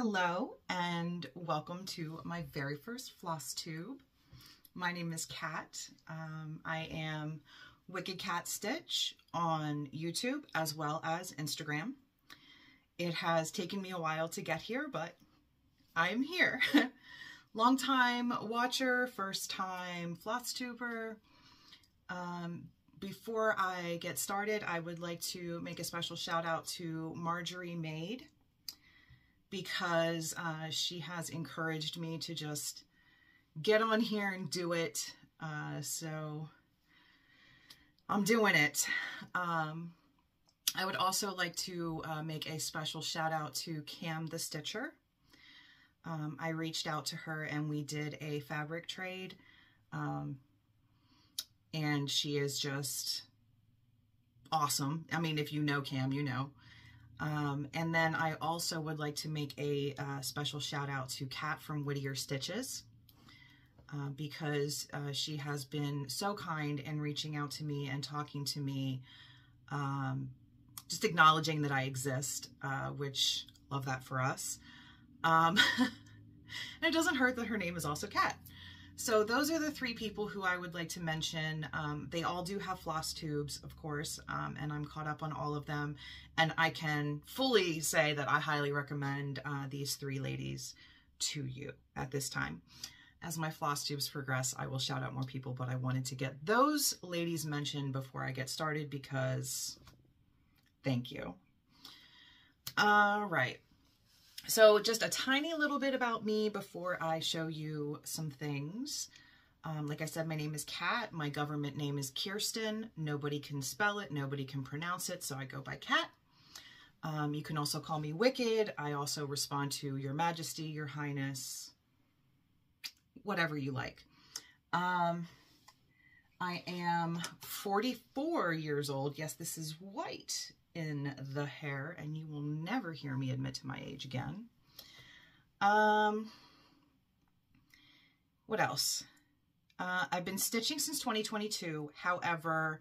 Hello and welcome to my very first floss tube. My name is Kat. Um, I am Wicked Kat Stitch on YouTube as well as Instagram. It has taken me a while to get here, but I am here. Long time watcher, first time floss tuber. Um, before I get started, I would like to make a special shout out to Marjorie Made because uh, she has encouraged me to just get on here and do it. Uh, so I'm doing it. Um, I would also like to uh, make a special shout out to Cam the Stitcher. Um, I reached out to her and we did a fabric trade. Um, and she is just awesome. I mean, if you know Cam, you know. Um, and then I also would like to make a uh, special shout out to Kat from Whittier Stitches uh, because uh, she has been so kind in reaching out to me and talking to me, um, just acknowledging that I exist, uh, which love that for us. Um, and it doesn't hurt that her name is also Kat. So those are the three people who I would like to mention. Um, they all do have floss tubes, of course, um, and I'm caught up on all of them. And I can fully say that I highly recommend uh, these three ladies to you at this time. As my floss tubes progress, I will shout out more people, but I wanted to get those ladies mentioned before I get started because thank you. All right. So just a tiny little bit about me before I show you some things. Um, like I said, my name is Kat. My government name is Kirsten. Nobody can spell it. Nobody can pronounce it, so I go by Kat. Um, you can also call me Wicked. I also respond to Your Majesty, Your Highness, whatever you like. Um, I am 44 years old. Yes, this is white in the hair, and you will never hear me admit to my age again. Um, what else? Uh, I've been stitching since 2022, however,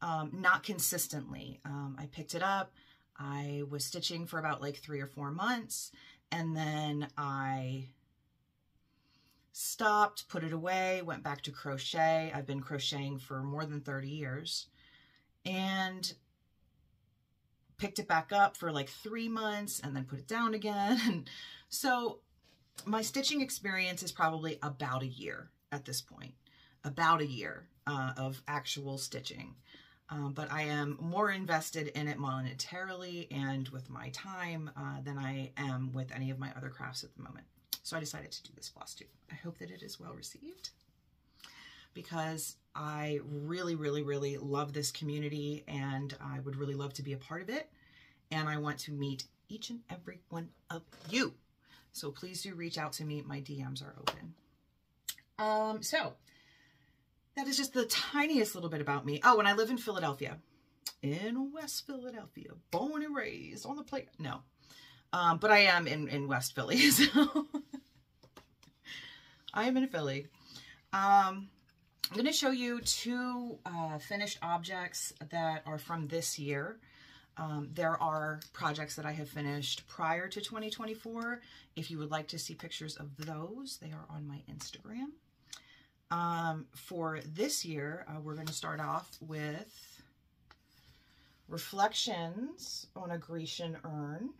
um, not consistently. Um, I picked it up. I was stitching for about like three or four months, and then I stopped, put it away, went back to crochet. I've been crocheting for more than 30 years. And picked it back up for like three months and then put it down again. And so my stitching experience is probably about a year at this point, about a year uh, of actual stitching. Um, but I am more invested in it monetarily and with my time uh, than I am with any of my other crafts at the moment. So I decided to do this floss tube. I hope that it is well received because I really, really, really love this community and I would really love to be a part of it. And I want to meet each and every one of you. So please do reach out to me. My DMs are open. Um, so that is just the tiniest little bit about me. Oh, and I live in Philadelphia, in West Philadelphia, born and raised on the plate. No, um, but I am in, in West Philly. So I am in Philly. Um, I'm going to show you two uh, finished objects that are from this year. Um, there are projects that I have finished prior to 2024. If you would like to see pictures of those, they are on my Instagram. Um, for this year, uh, we're going to start off with Reflections on a Grecian Urn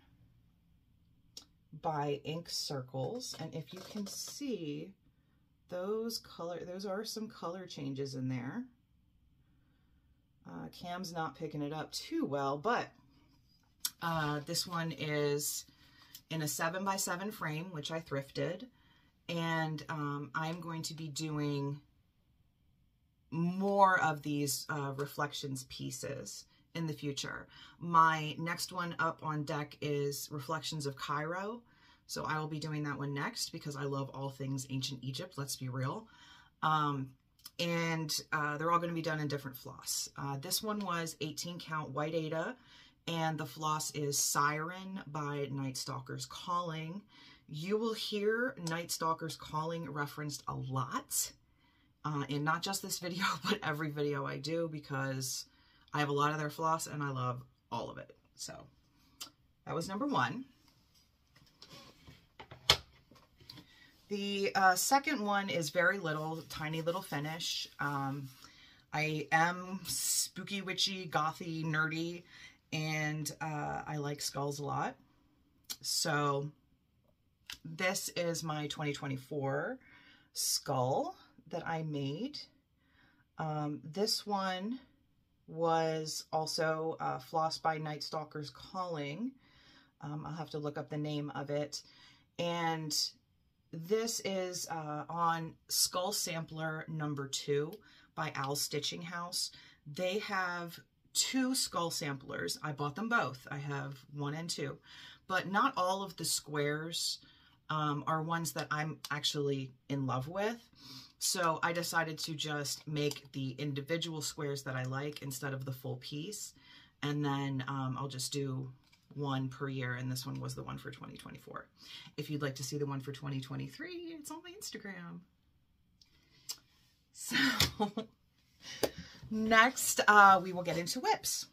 by Ink Circles. And if you can see, those color, those are some color changes in there. Uh, Cam's not picking it up too well, but uh, this one is in a 7 by 7 frame, which I thrifted. And um, I'm going to be doing more of these uh, reflections pieces in the future. My next one up on deck is Reflections of Cairo. So I will be doing that one next because I love all things ancient Egypt, let's be real. Um, and uh, they're all going to be done in different floss. Uh, this one was 18 count white Aida and the floss is Siren by Night Stalkers Calling. You will hear Night Stalkers Calling referenced a lot uh, in not just this video, but every video I do because I have a lot of their floss and I love all of it. So that was number one. The uh, second one is very little, tiny little finish. Um, I am spooky, witchy, gothy, nerdy, and uh, I like skulls a lot. So this is my 2024 skull that I made. Um, this one was also uh, Floss by Night Stalkers Calling. Um, I'll have to look up the name of it. And this is uh, on Skull Sampler number two by Al Stitching House. They have two skull samplers. I bought them both. I have one and two, but not all of the squares um, are ones that I'm actually in love with. So I decided to just make the individual squares that I like instead of the full piece. And then um, I'll just do one per year, and this one was the one for 2024. If you'd like to see the one for 2023, it's on my Instagram. So next, uh, we will get into WIPs.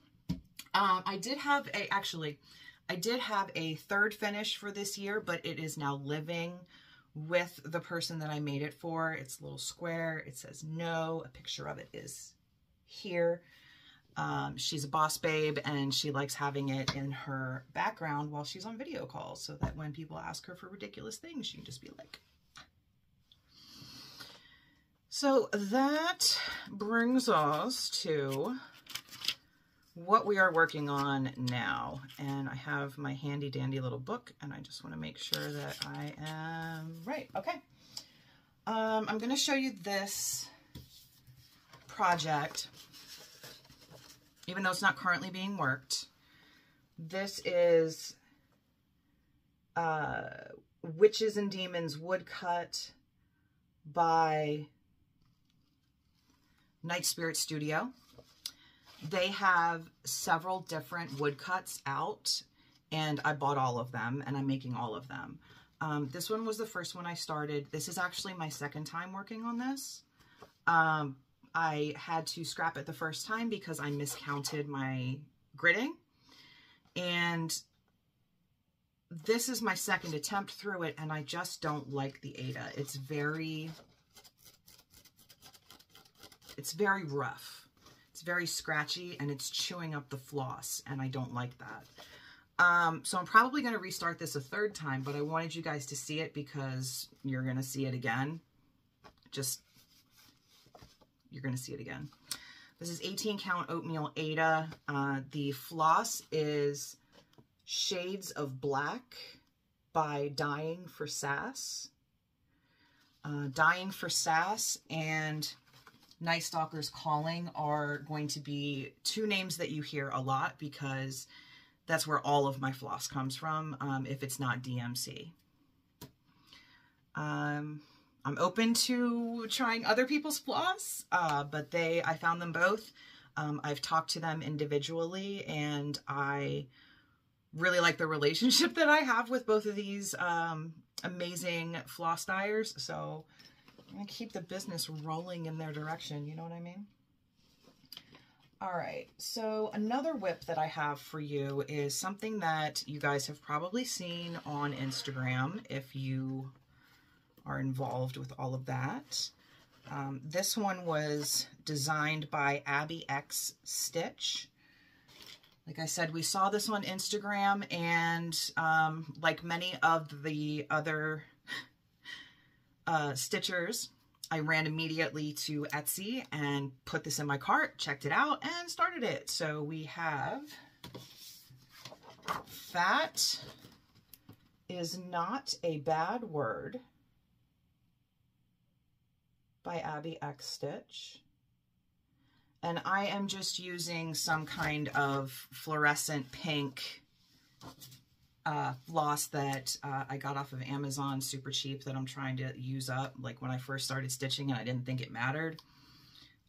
Um, I did have a, actually, I did have a third finish for this year, but it is now living with the person that I made it for. It's a little square. It says no. A picture of it is here. Um, she's a boss babe and she likes having it in her background while she's on video calls so that when people ask her for ridiculous things, she can just be like. So that brings us to what we are working on now. And I have my handy dandy little book and I just want to make sure that I am right. Okay. Um, I'm going to show you this project even though it's not currently being worked. This is uh, Witches and Demons Woodcut by Night Spirit Studio. They have several different woodcuts out, and I bought all of them, and I'm making all of them. Um, this one was the first one I started. This is actually my second time working on this. Um, I had to scrap it the first time because I miscounted my gridding. And this is my second attempt through it, and I just don't like the Aida. It's very, it's very rough. It's very scratchy, and it's chewing up the floss, and I don't like that. Um, so I'm probably going to restart this a third time, but I wanted you guys to see it because you're going to see it again. Just you're going to see it again. This is 18 count oatmeal Aida. Uh, the floss is Shades of Black by Dying for Sass. Uh, Dying for Sass and Night Stalkers Calling are going to be two names that you hear a lot because that's where all of my floss comes from um, if it's not DMC. Um, I'm open to trying other people's floss, uh, but they, I found them both. Um, I've talked to them individually and I really like the relationship that I have with both of these um, amazing floss dyers. So I'm to keep the business rolling in their direction. You know what I mean? All right, so another WIP that I have for you is something that you guys have probably seen on Instagram if you are involved with all of that. Um, this one was designed by Abby X Stitch. Like I said, we saw this on Instagram and um, like many of the other uh, stitchers, I ran immediately to Etsy and put this in my cart, checked it out, and started it. So we have fat is not a bad word by Abby X Stitch. And I am just using some kind of fluorescent pink uh, floss that uh, I got off of Amazon super cheap that I'm trying to use up. Like when I first started stitching and I didn't think it mattered.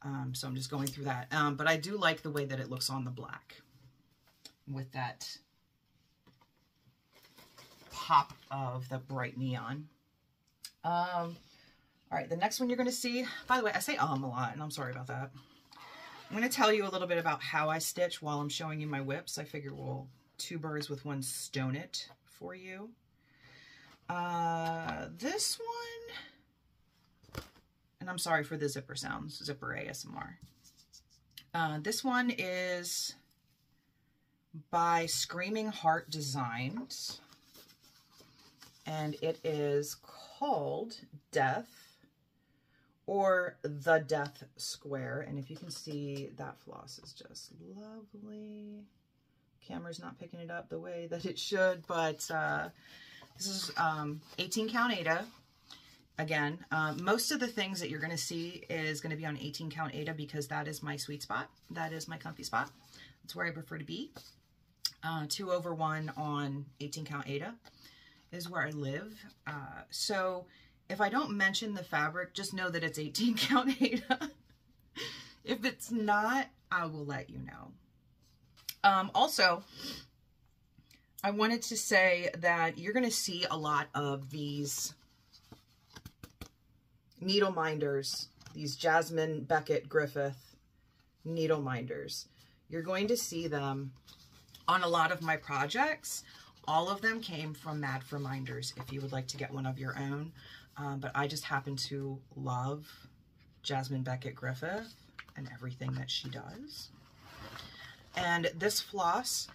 Um, so I'm just going through that. Um, but I do like the way that it looks on the black with that pop of the bright neon. Um, all right, the next one you're going to see, by the way, I say um a lot, and I'm sorry about that. I'm going to tell you a little bit about how I stitch while I'm showing you my WIPs. I figure we'll two birds with one stone it for you. Uh, this one, and I'm sorry for the zipper sounds, zipper ASMR. Uh, this one is by Screaming Heart Designs, and it is called Death or the Death Square. And if you can see, that floss is just lovely. Camera's not picking it up the way that it should, but uh, this is um, 18 count Aida. Again, uh, most of the things that you're going to see is going to be on 18 count Aida because that is my sweet spot. That is my comfy spot. That's where I prefer to be. Uh, two over one on 18 count Aida is where I live. Uh, so if I don't mention the fabric, just know that it's 18 count Aida. if it's not, I will let you know. Um, also, I wanted to say that you're going to see a lot of these needle minders, these Jasmine Becket Griffith needle minders. You're going to see them on a lot of my projects. All of them came from Mad for Minders if you would like to get one of your own. Um, but I just happen to love Jasmine Becket Griffith and everything that she does. And this floss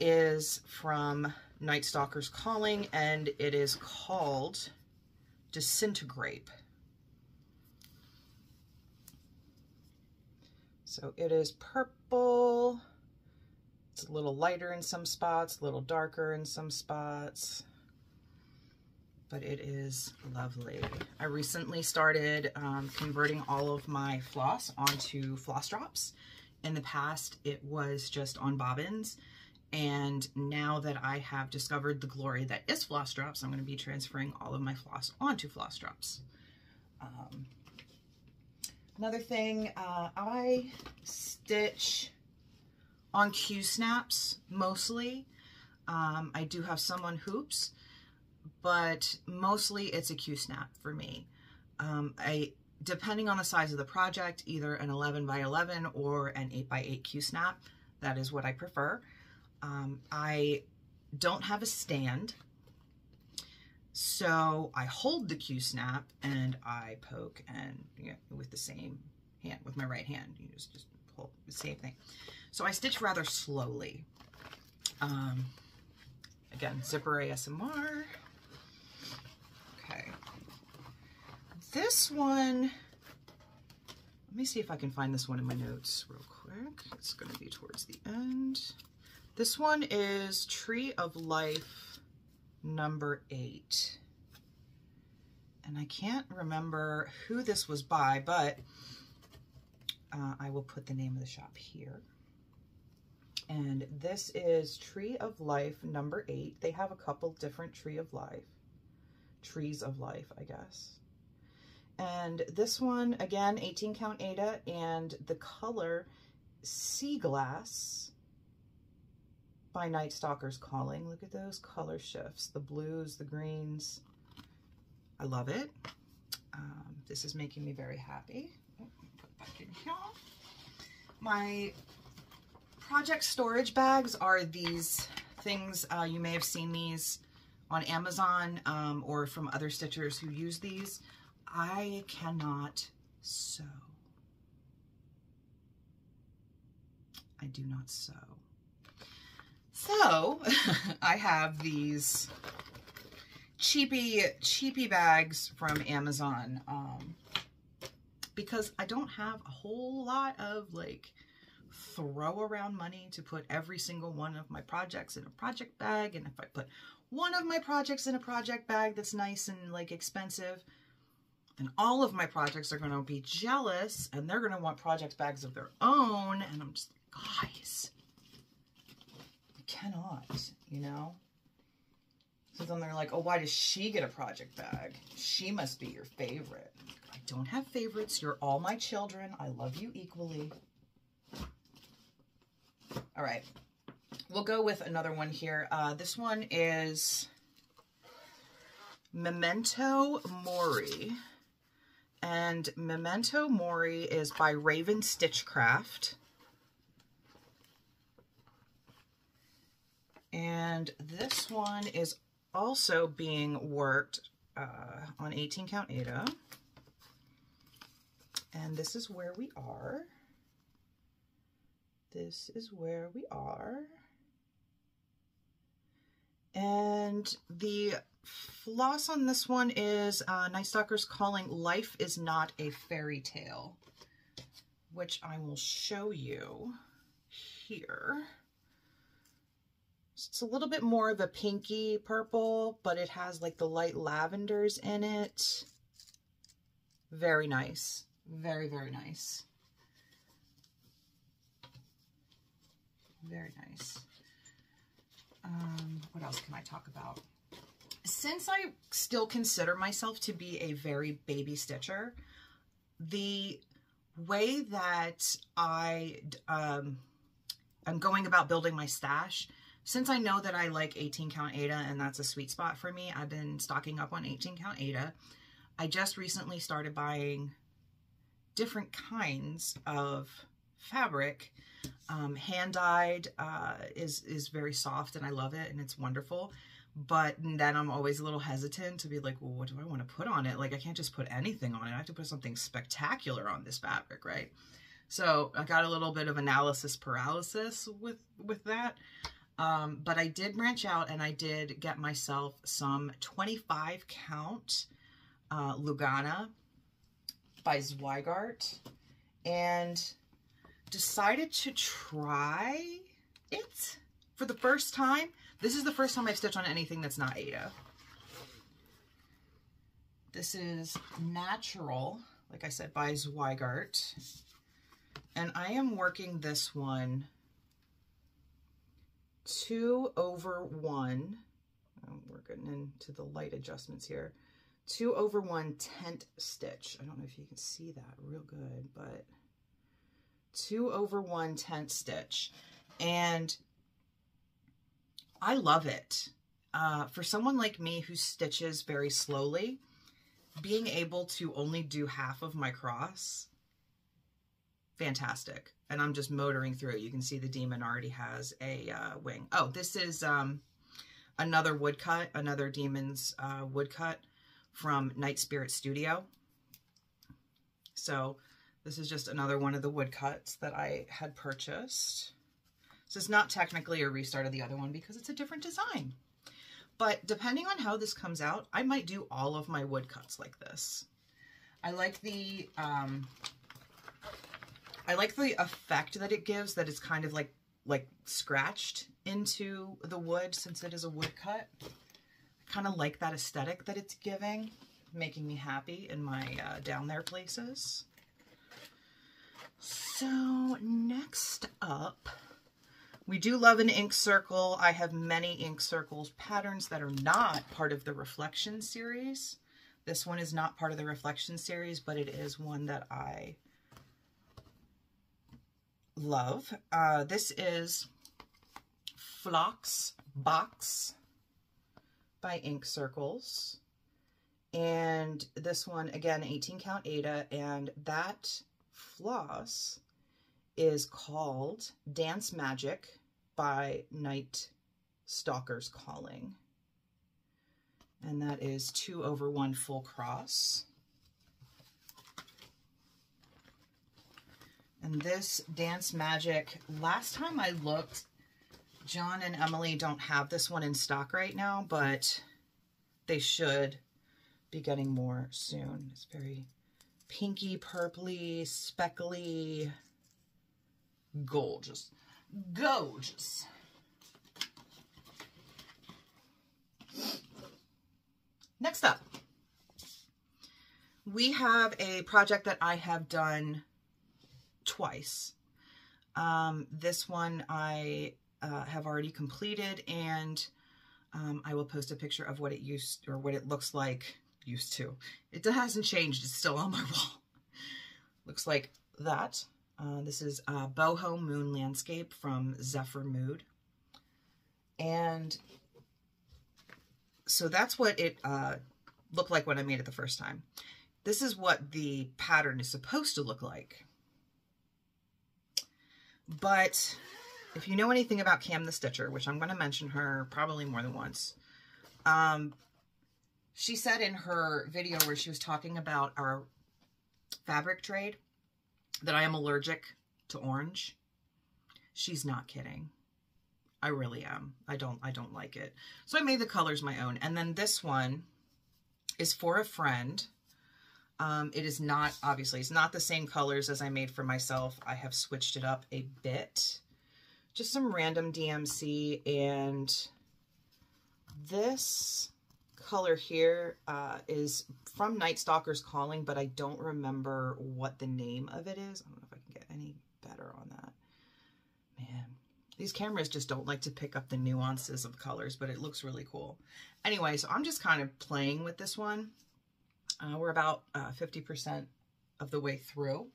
is from Night Stalker's Calling, and it is called Disintegrate. So it is purple. It's a little lighter in some spots, a little darker in some spots, but it is lovely. I recently started um, converting all of my floss onto floss drops. In the past, it was just on bobbins, and now that I have discovered the glory that is floss drops, I'm going to be transferring all of my floss onto floss drops. Um, another thing, uh, I stitch on Q-snaps mostly. Um, I do have some on hoops, but mostly it's a Q-snap for me. Um, I, depending on the size of the project, either an 11 by 11 or an 8 by 8 Q-snap, that is what I prefer. Um, I don't have a stand, so I hold the Q-snap and I poke and you know, with the same hand, with my right hand, you just, just pull the same thing. So I stitch rather slowly. Um, again, zipper ASMR. Okay. This one, let me see if I can find this one in my notes real quick. It's going to be towards the end. This one is Tree of Life number eight. And I can't remember who this was by, but uh, I will put the name of the shop here. And this is Tree of Life number eight. They have a couple different Tree of Life, trees of life, I guess. And this one, again, 18 count Aida, and the color Sea Glass by Night Stalker's Calling. Look at those color shifts, the blues, the greens. I love it. Um, this is making me very happy. Oh, put back in here. My project storage bags are these things. Uh, you may have seen these on Amazon um, or from other stitchers who use these. I cannot sew. I do not sew. So I have these cheapy, cheapy bags from Amazon um, because I don't have a whole lot of like throw around money to put every single one of my projects in a project bag. And if I put one of my projects in a project bag that's nice and like expensive, then all of my projects are going to be jealous and they're going to want project bags of their own. And I'm just, like, guys, I cannot, you know? So then they're like, oh, why does she get a project bag? She must be your favorite. I don't have favorites. You're all my children. I love you equally. All right, we'll go with another one here. Uh, this one is Memento Mori. And Memento Mori is by Raven Stitchcraft. And this one is also being worked uh, on 18 count Aida. And this is where we are. This is where we are. And the floss on this one is uh, Night Stalker's calling Life is Not a Fairy Tale, which I will show you here. It's a little bit more of a pinky purple, but it has like the light lavenders in it. Very nice. Very, very nice. Very nice. Um, what else can I talk about? Since I still consider myself to be a very baby stitcher, the way that I um, I'm going about building my stash, since I know that I like 18 count Aida and that's a sweet spot for me, I've been stocking up on 18 count Aida. I just recently started buying different kinds of fabric. Um, hand dyed uh, is is very soft and I love it and it's wonderful. But then I'm always a little hesitant to be like, well, what do I want to put on it? Like I can't just put anything on it. I have to put something spectacular on this fabric, right? So I got a little bit of analysis paralysis with with that. Um, but I did branch out and I did get myself some 25 count uh, Lugana by Zweigart and decided to try it for the first time. This is the first time I've stitched on anything that's not Aida. This is Natural, like I said, by Zweigart. And I am working this one two over one. Oh, we're getting into the light adjustments here two over one tent stitch. I don't know if you can see that real good, but two over one tent stitch. And I love it. Uh, for someone like me who stitches very slowly, being able to only do half of my cross, fantastic. And I'm just motoring through. You can see the demon already has a uh, wing. Oh, this is um, another woodcut, another demon's uh, woodcut from Night Spirit Studio. So this is just another one of the woodcuts that I had purchased. This is not technically a restart of the other one because it's a different design. But depending on how this comes out, I might do all of my woodcuts like this. I like the um, I like the effect that it gives that it's kind of like like scratched into the wood since it is a woodcut I kind of like that aesthetic that it's giving, making me happy in my uh, down there places. So next up, we do love an ink circle. I have many ink circles patterns that are not part of the reflection series. This one is not part of the reflection series, but it is one that I love. Uh, this is Phlox Box by Ink Circles. And this one, again, 18 count Aida. And that floss is called Dance Magic by Night Stalker's Calling. And that is two over one full cross. And this Dance Magic, last time I looked, John and Emily don't have this one in stock right now, but they should be getting more soon. It's very pinky, purpley, speckly, gorgeous. Gorgeous. Next up, we have a project that I have done twice. Um, this one I uh, have already completed and um, I will post a picture of what it used or what it looks like used to. It hasn't changed. It's still on my wall. looks like that. Uh, this is uh, Boho Moon Landscape from Zephyr Mood. And so that's what it uh, looked like when I made it the first time. This is what the pattern is supposed to look like. But if you know anything about Cam the Stitcher, which I'm going to mention her probably more than once, Um, she said in her video where she was talking about our fabric trade that I am allergic to orange. She's not kidding. I really am. I don't I don't like it. So I made the colors my own. And then this one is for a friend. Um, it is not, obviously, it's not the same colors as I made for myself. I have switched it up a bit. Just some random DMC and this color here uh, is from Night Stalker's Calling, but I don't remember what the name of it is. I don't know if I can get any better on that. Man, these cameras just don't like to pick up the nuances of colors, but it looks really cool. Anyway, so I'm just kind of playing with this one. Uh, we're about 50% uh, of the way through.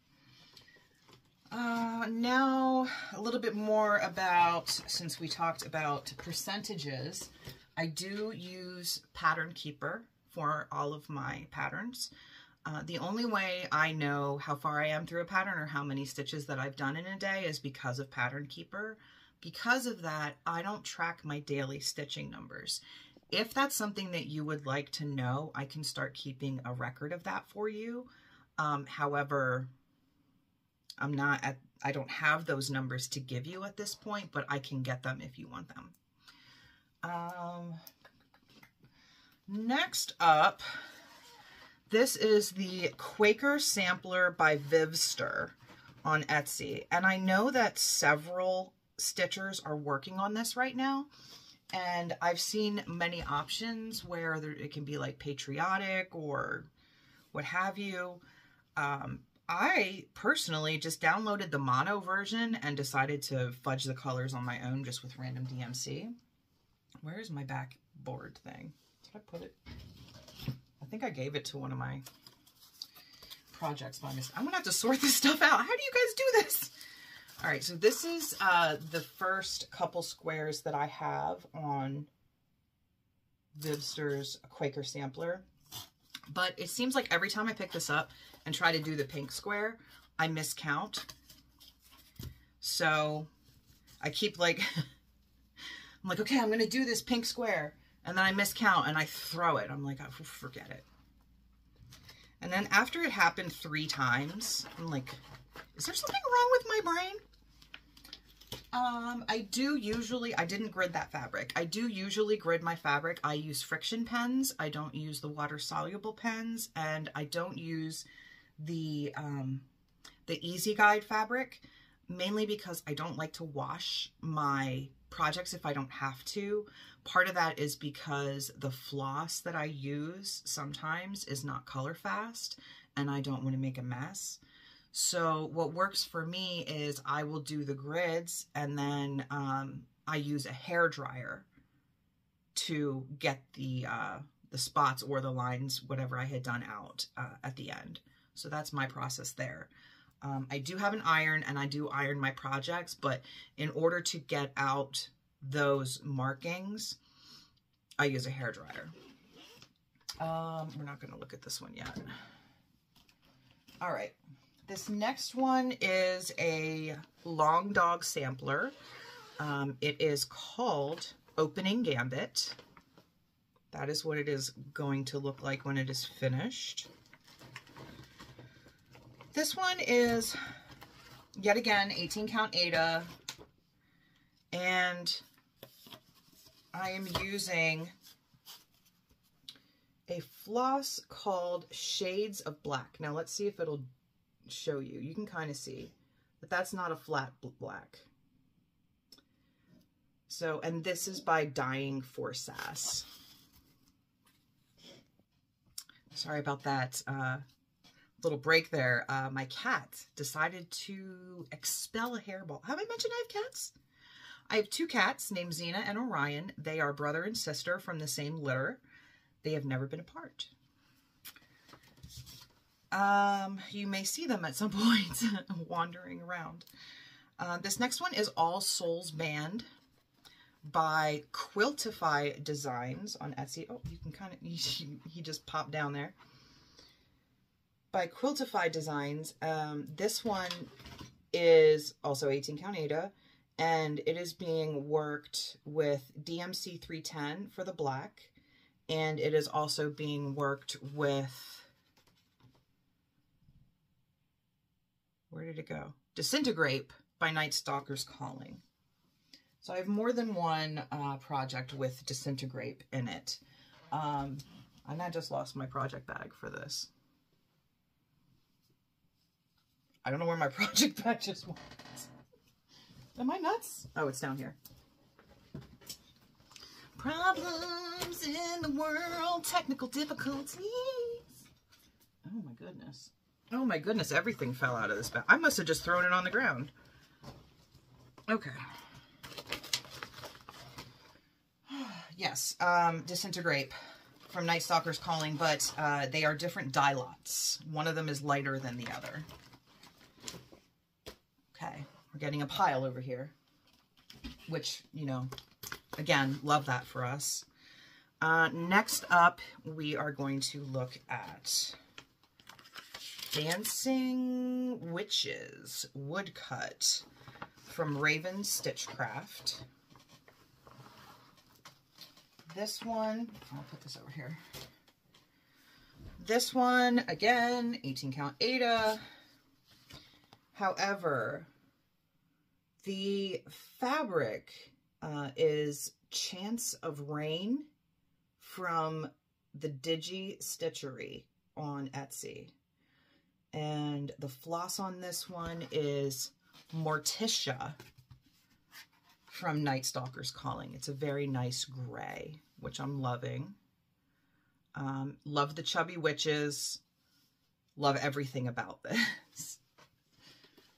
Uh, now, a little bit more about, since we talked about percentages, I do use Pattern Keeper for all of my patterns. Uh, the only way I know how far I am through a pattern or how many stitches that I've done in a day is because of Pattern Keeper. Because of that, I don't track my daily stitching numbers. If that's something that you would like to know, I can start keeping a record of that for you. Um, however, I'm not at, I don't have those numbers to give you at this point, but I can get them if you want them. Um, next up, this is the Quaker Sampler by Vivster on Etsy. And I know that several stitchers are working on this right now. And I've seen many options where there, it can be like patriotic or what have you. Um, I personally just downloaded the mono version and decided to fudge the colors on my own just with random DMC. Where is my backboard thing? Did I put it? I think I gave it to one of my projects by mistake. I'm going to have to sort this stuff out. How do you guys do this? All right, so this is uh, the first couple squares that I have on Vivster's Quaker Sampler. But it seems like every time I pick this up and try to do the pink square, I miscount. So I keep like I'm like, okay, I'm going to do this pink square. And then I miscount and I throw it. I'm like, oh, forget it. And then after it happened three times, I'm like, is there something wrong with my brain? Um, I do usually, I didn't grid that fabric. I do usually grid my fabric. I use friction pens. I don't use the water soluble pens and I don't use the, um, the Easy Guide fabric mainly because I don't like to wash my projects if I don't have to. Part of that is because the floss that I use sometimes is not color fast and I don't want to make a mess. So what works for me is I will do the grids and then um, I use a hair dryer to get the uh, the spots or the lines, whatever I had done out uh, at the end. So that's my process there. Um, I do have an iron and I do iron my projects, but in order to get out those markings, I use a hair dryer. Um, we're not going to look at this one yet. All right. This next one is a long dog sampler. Um, it is called Opening Gambit. That is what it is going to look like when it is finished. This one is, yet again, 18 count Aida. And I am using a floss called Shades of Black. Now let's see if it'll show you. You can kind of see that that's not a flat black. So, and this is by Dying for Sass. Sorry about that. Uh, little break there, uh, my cat decided to expel a hairball. Have I mentioned I have cats? I have two cats named Xena and Orion. They are brother and sister from the same litter. They have never been apart. Um, you may see them at some point wandering around. Uh, this next one is All Souls Band by Quiltify Designs on Etsy. Oh, you can kind of, he, he just popped down there by Quiltify Designs. Um, this one is also 18 count Aida, and it is being worked with DMC 310 for the black And it is also being worked with, where did it go? Disintegrate by Night Stalker's Calling. So I have more than one uh, project with Disintegrate in it. Um, and I just lost my project bag for this. I don't know where my project bag just went. Am I nuts? Oh, it's down here. Problems in the world, technical difficulties. Oh my goodness. Oh my goodness, everything fell out of this bag. I must have just thrown it on the ground. Okay. yes, um, Disintegrate from Night Stalker's Calling, but uh, they are different dye lots. One of them is lighter than the other. Okay, we're getting a pile over here, which, you know, again, love that for us. Uh, next up, we are going to look at Dancing Witches Woodcut from Raven Stitchcraft. This one, I'll put this over here. This one, again, 18 count Aida. However, the fabric uh, is Chance of Rain from the Digi Stitchery on Etsy. And the floss on this one is Morticia from Night Stalker's Calling. It's a very nice gray, which I'm loving. Um, love the Chubby Witches. Love everything about this.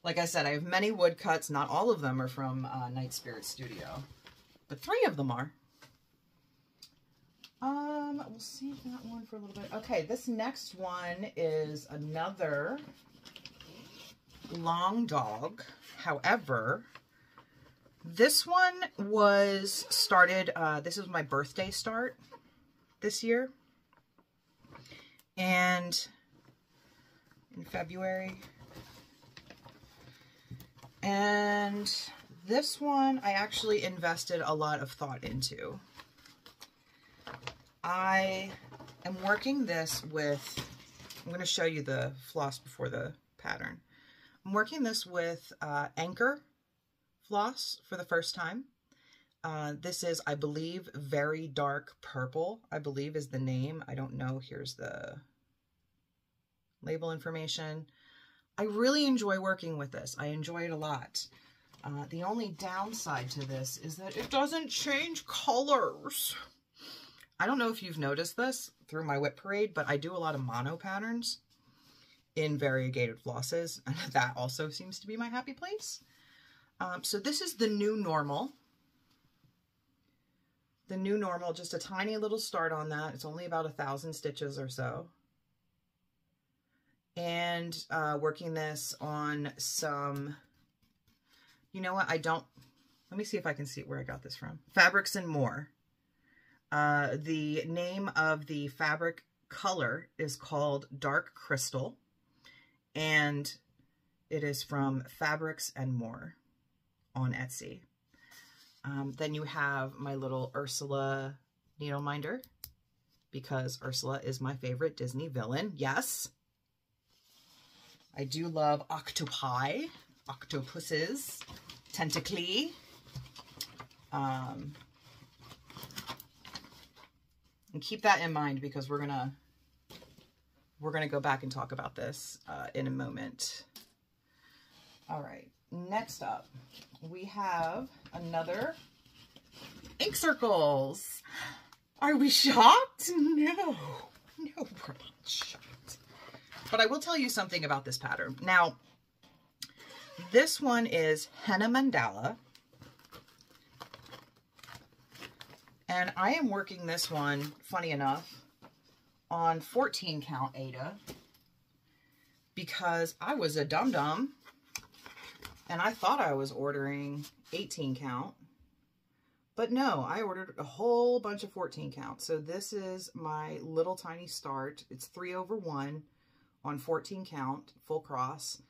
Like I said, I have many woodcuts. Not all of them are from uh, Night Spirit Studio, but three of them are. Um, we'll save that one for a little bit. Okay, this next one is another long dog. However, this one was started, uh, this is my birthday start this year. And in February. And this one I actually invested a lot of thought into. I am working this with, I'm going to show you the floss before the pattern. I'm working this with uh, Anchor floss for the first time. Uh, this is, I believe, Very Dark Purple, I believe is the name. I don't know. Here's the label information. I really enjoy working with this. I enjoy it a lot. Uh, the only downside to this is that it doesn't change colors. I don't know if you've noticed this through my WIP parade, but I do a lot of mono patterns in variegated flosses, and that also seems to be my happy place. Um, so this is the new normal. The new normal, just a tiny little start on that. It's only about a thousand stitches or so. And uh, working this on some, you know what, I don't, let me see if I can see where I got this from. Fabrics and More. Uh, the name of the fabric color is called Dark Crystal, and it is from Fabrics and More on Etsy. Um, then you have my little Ursula needle minder, because Ursula is my favorite Disney villain. Yes. I do love octopi, octopuses, tentacly. Um, and keep that in mind because we're gonna we're gonna go back and talk about this uh, in a moment. All right, next up we have another ink circles. Are we shocked? No, no, we're not shocked. But I will tell you something about this pattern. Now, this one is Henna Mandala. And I am working this one, funny enough, on 14 count Aida because I was a dum-dum and I thought I was ordering 18 count. But no, I ordered a whole bunch of 14 count. So this is my little tiny start. It's 3 over 1 on 14 count, full cross.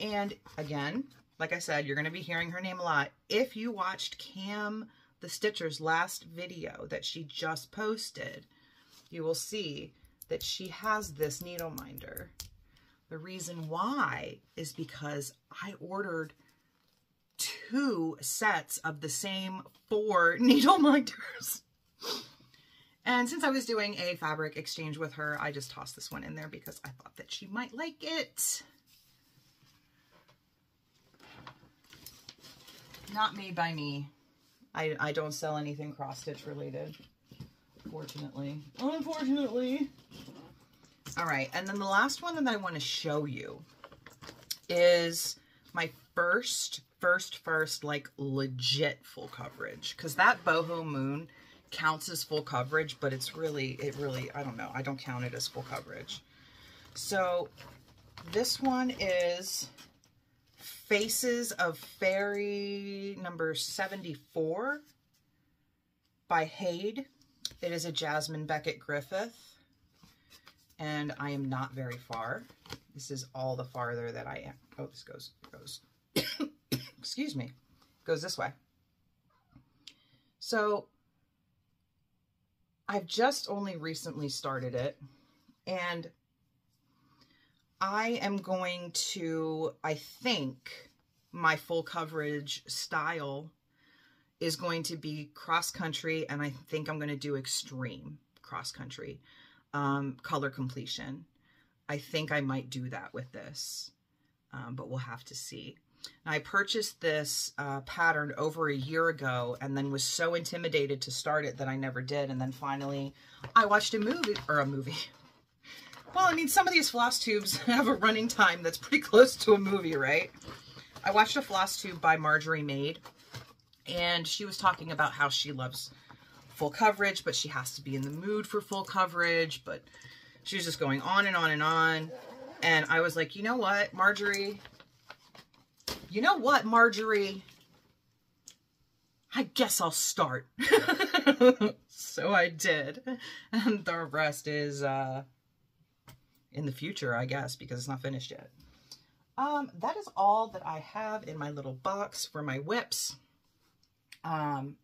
And again, like I said, you're going to be hearing her name a lot. If you watched Cam the Stitcher's last video that she just posted, you will see that she has this needle minder. The reason why is because I ordered two sets of the same four needle minders. And since I was doing a fabric exchange with her, I just tossed this one in there because I thought that she might like it. Not made by me. I, I don't sell anything cross-stitch related, fortunately. Unfortunately. All right, and then the last one that I want to show you is my first, first, first, like, legit full coverage. Because that boho moon counts as full coverage, but it's really, it really, I don't know. I don't count it as full coverage. So this one is Faces of Faerie number 74 by HAED. It is a Jasmine Becket Griffith, and I am not very far. This is all the farther that I am. Oh, this goes, goes, excuse me, goes this way. So I've just only recently started it, and I am going to, I think, my full coverage style is going to be cross country, and I think I'm going to do extreme cross country um, color completion. I think I might do that with this, um, but we'll have to see. I purchased this uh, pattern over a year ago and then was so intimidated to start it that I never did. And then finally I watched a movie, or a movie, well, I mean, some of these floss tubes have a running time that's pretty close to a movie, right? I watched a floss tube by Marjorie Made, and she was talking about how she loves full coverage, but she has to be in the mood for full coverage, but she was just going on and on and on. And I was like, you know what, Marjorie? You know what, Marjorie? I guess I'll start. so I did. And the rest is, uh, in the future, I guess, because it's not finished yet. Um, that is all that I have in my little box for my WIPs. Um,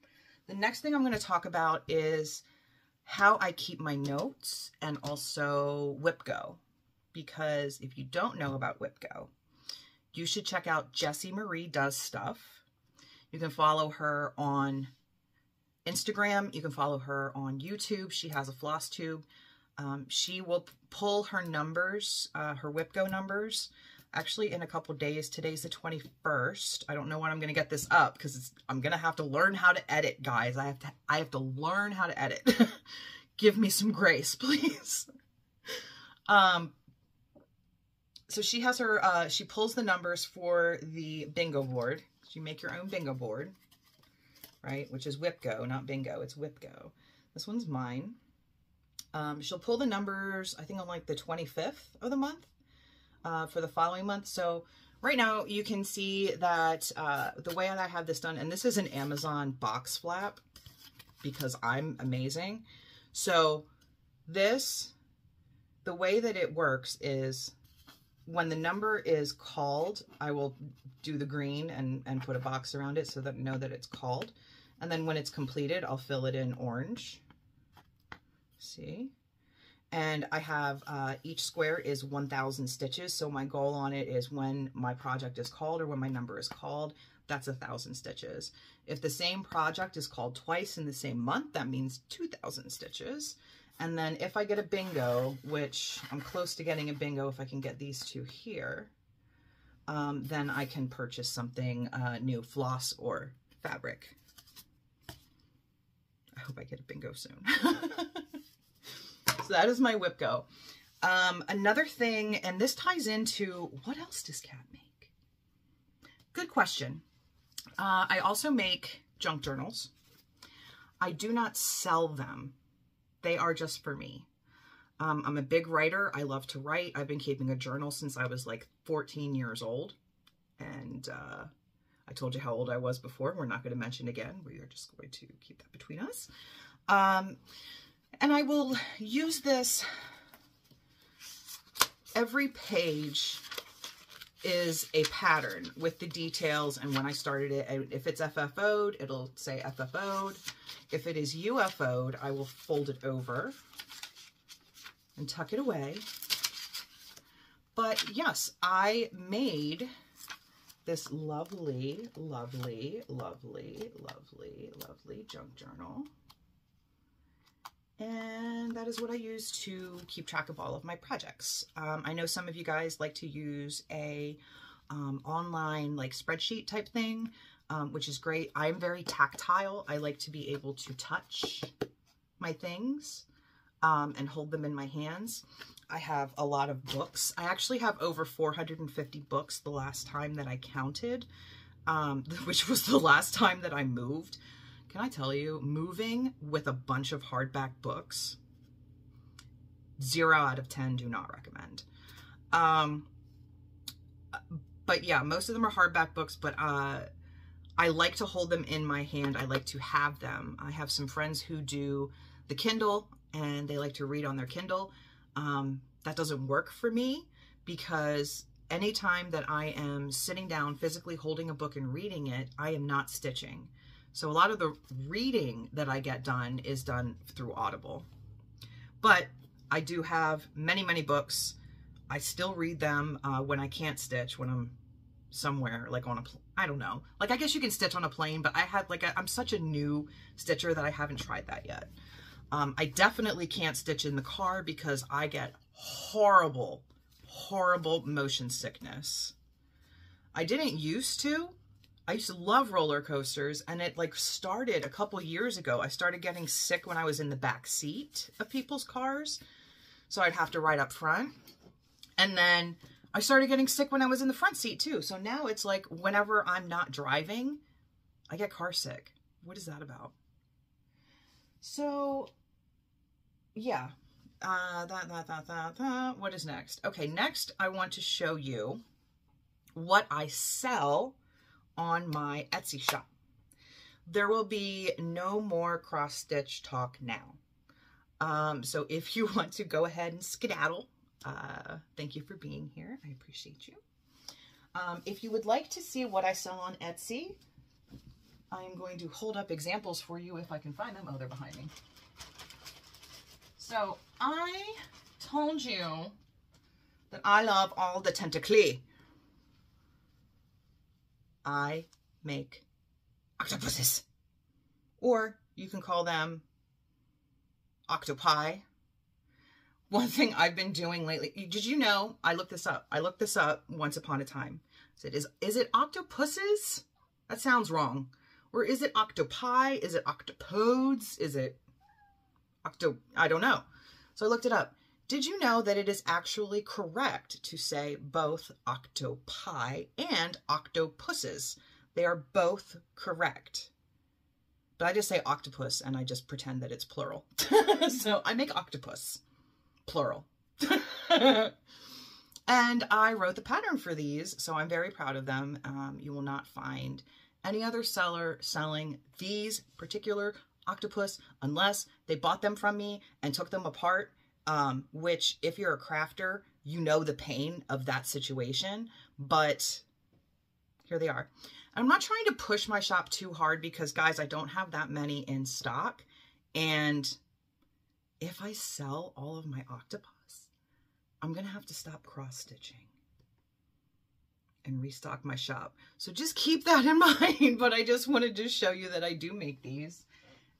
the next thing I'm going to talk about is how I keep my notes and also WipGo. Because if you don't know about WipGo, you should check out Jessie Marie Does Stuff. You can follow her on Instagram. You can follow her on YouTube. She has a floss tube. Um, she will pull her numbers, uh, her WipGo numbers, actually in a couple days. Today's the 21st. I don't know when I'm going to get this up because I'm going to have to learn how to edit, guys. I have to, I have to learn how to edit. Give me some grace, please. um, so she has her, uh, she pulls the numbers for the bingo board. You make your own bingo board, right? Which is WipGo, not bingo. It's WipGo. This one's mine. Um, she'll pull the numbers, I think on like the 25th of the month uh, for the following month. So right now you can see that uh, the way that I have this done, and this is an Amazon box flap because I'm amazing. So this, the way that it works is when the number is called, I will do the green and, and put a box around it so that I know that it's called. And then when it's completed, I'll fill it in orange see? And I have, uh, each square is 1,000 stitches. So my goal on it is when my project is called or when my number is called, that's a 1,000 stitches. If the same project is called twice in the same month, that means 2,000 stitches. And then if I get a bingo, which I'm close to getting a bingo if I can get these two here, um, then I can purchase something uh, new, floss or fabric. I hope I get a bingo soon. So that is my WipGo. Um, another thing, and this ties into, what else does Kat make? Good question. Uh, I also make junk journals. I do not sell them. They are just for me. Um, I'm a big writer. I love to write. I've been keeping a journal since I was like 14 years old. And uh, I told you how old I was before. We're not going to mention again. We are just going to keep that between us. Um, and I will use this, every page is a pattern with the details and when I started it, if it's FFO'd, it'll say FFO'd. If it is UFO'd, I will fold it over and tuck it away. But yes, I made this lovely, lovely, lovely, lovely, lovely junk journal. And that is what I use to keep track of all of my projects. Um, I know some of you guys like to use a um, online like spreadsheet type thing, um, which is great. I'm very tactile. I like to be able to touch my things um, and hold them in my hands. I have a lot of books. I actually have over 450 books the last time that I counted, um, which was the last time that I moved. Can I tell you, moving with a bunch of hardback books, zero out of 10 do not recommend. Um, but yeah, most of them are hardback books, but uh, I like to hold them in my hand. I like to have them. I have some friends who do the Kindle and they like to read on their Kindle. Um, that doesn't work for me because anytime that I am sitting down physically holding a book and reading it, I am not stitching. So a lot of the reading that I get done is done through Audible. But I do have many, many books. I still read them uh, when I can't stitch, when I'm somewhere, like on a, I don't know. Like, I guess you can stitch on a plane, but I had, like, i am such a new stitcher that I haven't tried that yet. Um, I definitely can't stitch in the car because I get horrible, horrible motion sickness. I didn't used to, I used to love roller coasters and it like started a couple years ago. I started getting sick when I was in the back seat of people's cars. So I'd have to ride up front. And then I started getting sick when I was in the front seat too. So now it's like whenever I'm not driving, I get car sick. What is that about? So yeah, uh, that, that, that, that, that. What is next? Okay, next I want to show you what I sell on my Etsy shop. There will be no more cross stitch talk now. Um, so if you want to go ahead and skedaddle, uh, thank you for being here. I appreciate you. Um, if you would like to see what I sell on Etsy, I'm going to hold up examples for you if I can find them. Oh, they're behind me. So I told you that I love all the tentacles. I make octopuses. Or you can call them octopi. One thing I've been doing lately, did you know, I looked this up. I looked this up once upon a time. I said, is, is it octopuses? That sounds wrong. Or is it octopi? Is it octopodes? Is it octo, I don't know. So I looked it up. Did you know that it is actually correct to say both octopi and octopuses? They are both correct. But I just say octopus and I just pretend that it's plural. so I make octopus, plural. and I wrote the pattern for these, so I'm very proud of them. Um, you will not find any other seller selling these particular octopus unless they bought them from me and took them apart um, which if you're a crafter, you know the pain of that situation, but here they are. I'm not trying to push my shop too hard because guys, I don't have that many in stock. And if I sell all of my octopus, I'm going to have to stop cross stitching and restock my shop. So just keep that in mind. But I just wanted to show you that I do make these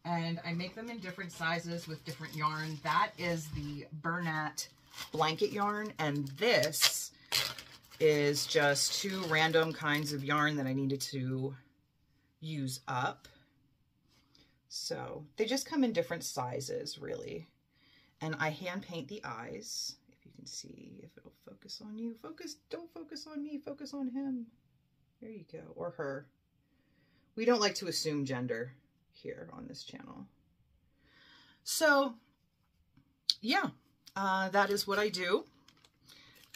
and I make them in different sizes with different yarn. That is the Bernat blanket yarn, and this is just two random kinds of yarn that I needed to use up. So they just come in different sizes, really. And I hand paint the eyes. If you can see, if it'll focus on you. Focus, don't focus on me, focus on him. There you go, or her. We don't like to assume gender here on this channel. So yeah, uh, that is what I do.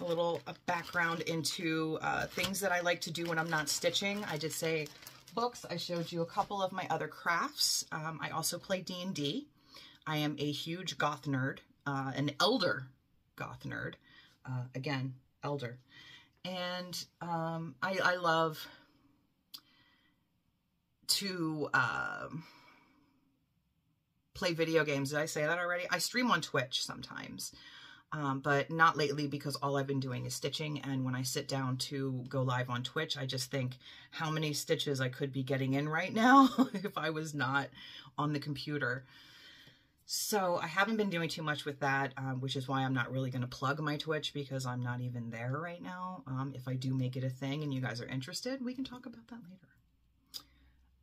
A little a background into uh, things that I like to do when I'm not stitching. I did say books. I showed you a couple of my other crafts. Um, I also play D&D. I am a huge goth nerd, uh, an elder goth nerd. Uh, again, elder. And um, I, I love to um, play video games. Did I say that already? I stream on Twitch sometimes. Um, but not lately because all I've been doing is stitching. And when I sit down to go live on Twitch, I just think how many stitches I could be getting in right now if I was not on the computer. So I haven't been doing too much with that, um, which is why I'm not really going to plug my Twitch because I'm not even there right now. Um, if I do make it a thing and you guys are interested, we can talk about that later.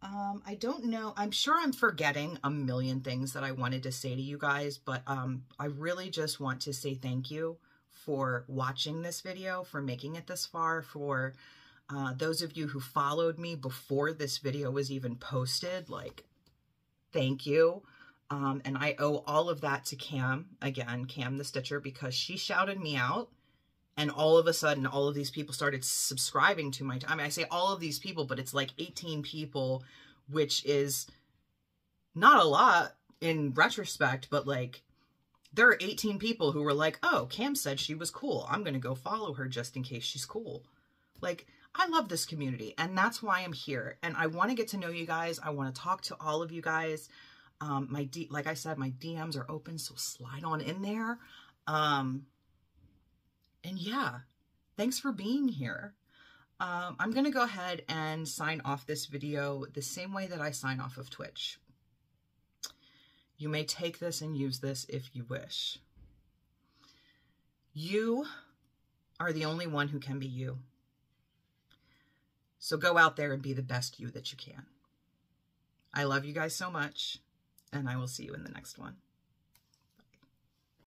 Um, I don't know. I'm sure I'm forgetting a million things that I wanted to say to you guys, but um, I really just want to say thank you for watching this video, for making it this far, for uh, those of you who followed me before this video was even posted, like, thank you. Um, and I owe all of that to Cam, again, Cam the Stitcher, because she shouted me out and all of a sudden all of these people started subscribing to my I mean I say all of these people but it's like 18 people which is not a lot in retrospect but like there are 18 people who were like oh Cam said she was cool. I'm going to go follow her just in case she's cool. Like I love this community and that's why I'm here and I want to get to know you guys. I want to talk to all of you guys. Um my D like I said my DMs are open so slide on in there. Um and yeah, thanks for being here. Um, I'm going to go ahead and sign off this video the same way that I sign off of Twitch. You may take this and use this if you wish. You are the only one who can be you. So go out there and be the best you that you can. I love you guys so much, and I will see you in the next one.